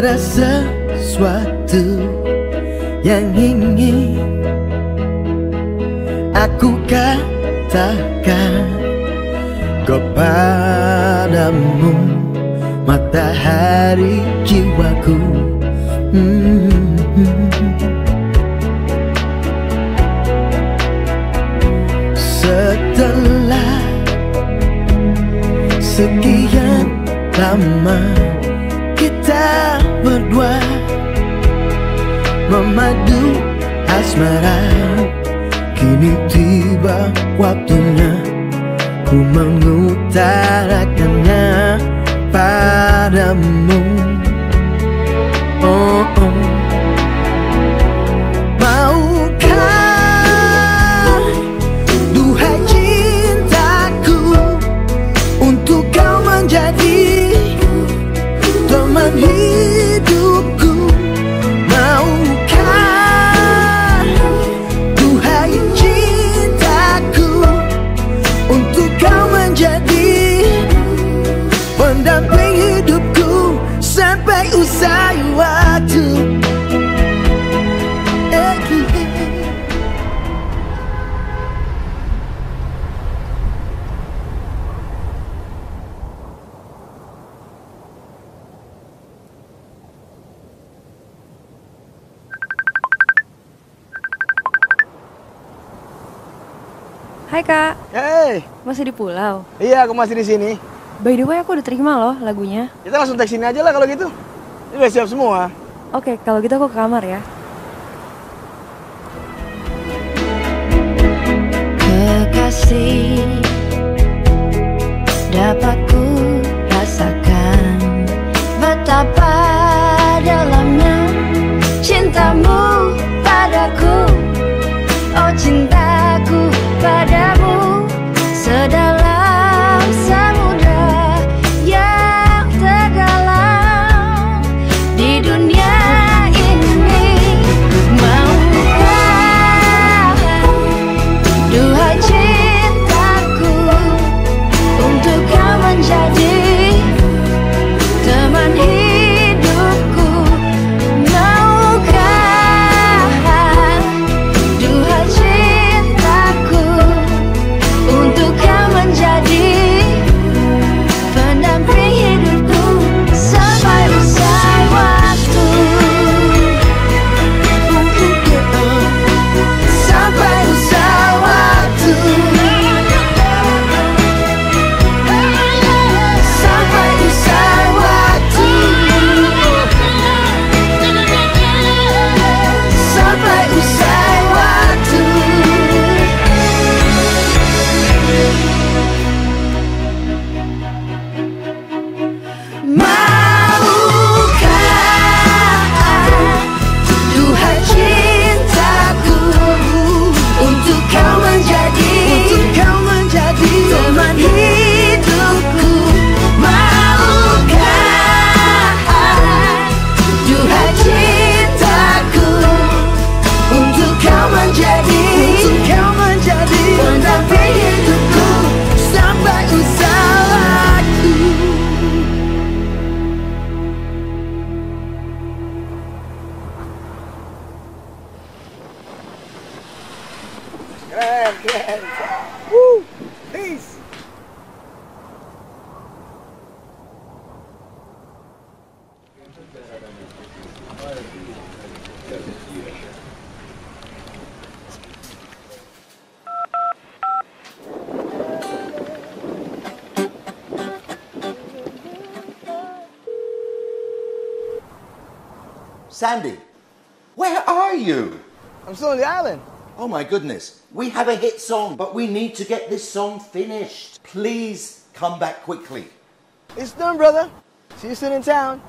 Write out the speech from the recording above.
Ada sesuatu yang ingin aku katakan kepadamu matahari jiwaku hmm. Setelah sekian lama kita berdua memadu asmara. Kini tiba waktunya ku mengutarakannya padamu. Oh, oh. Maukah cintaku Untuk kau menjadi Teman hidupku Hai kak, Hey, masih di pulau. iya aku masih di sini. By the way aku udah terima loh lagunya. Kita langsung tag sini aja lah kalau gitu. Ini udah siap semua. Oke, kalau gitu aku ke kamar ya. Kekasih Dapat Keren, keren. Woo, peace. Sandy, where are you? I'm still on the island. Oh my goodness. We have a hit song, but we need to get this song finished. Please come back quickly. It's done, brother. See you soon in town.